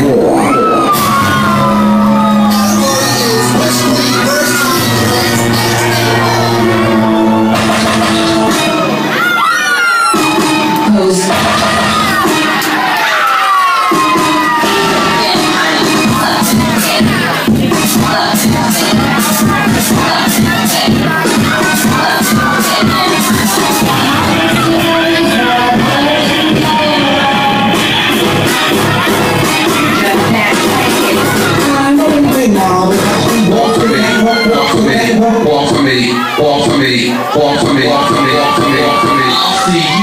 Four.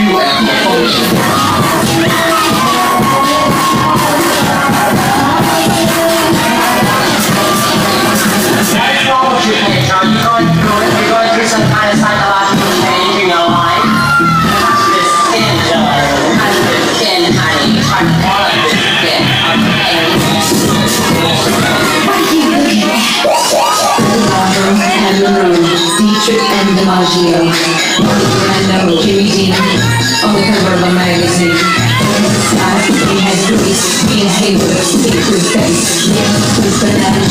You the what you John. You're going through it. You're going through some kind of psychological in your life. This of this skin, and Monroe, Dietrich and DiMaggio. We Me and Hayworth, take your face. Yeah, who's